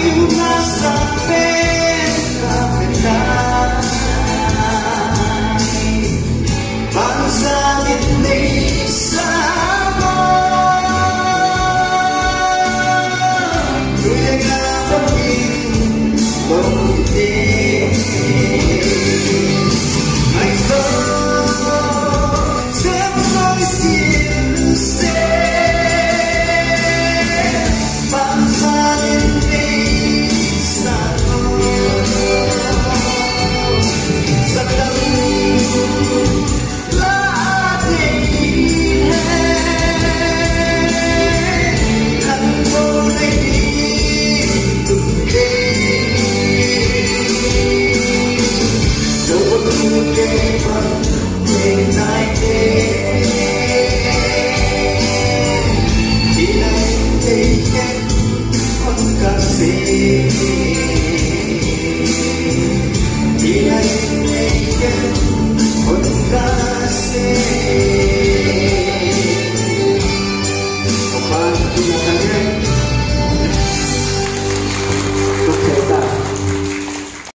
hay una sangre. you gave up day night, day.